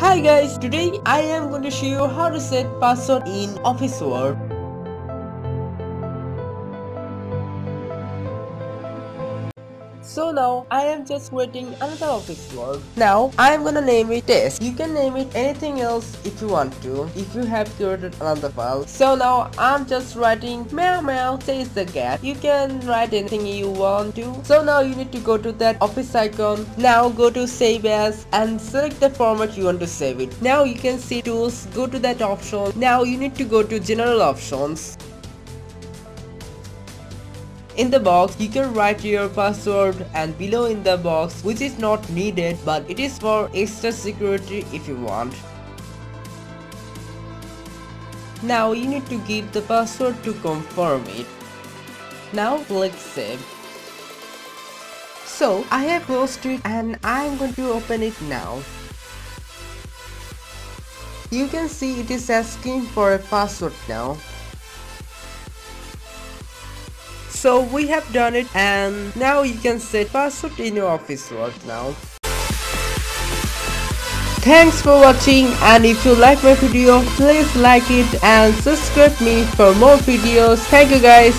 Hi guys, today I am going to show you how to set password in Office Word. So now I am just creating another office word. Now I am gonna name it test. You can name it anything else if you want to, if you have created another file. So now I'm just writing meow meow says the cat. You can write anything you want to. So now you need to go to that office icon. Now go to save as and select the format you want to save it. Now you can see tools, go to that option. Now you need to go to general options. In the box, you can write your password and below in the box which is not needed but it is for extra security if you want. Now you need to give the password to confirm it. Now click save. So I have closed it and I am going to open it now. You can see it is asking for a password now. So we have done it and now you can set password in your office word now. Thanks for watching and if you like my video please like it and subscribe me for more videos. Thank you guys.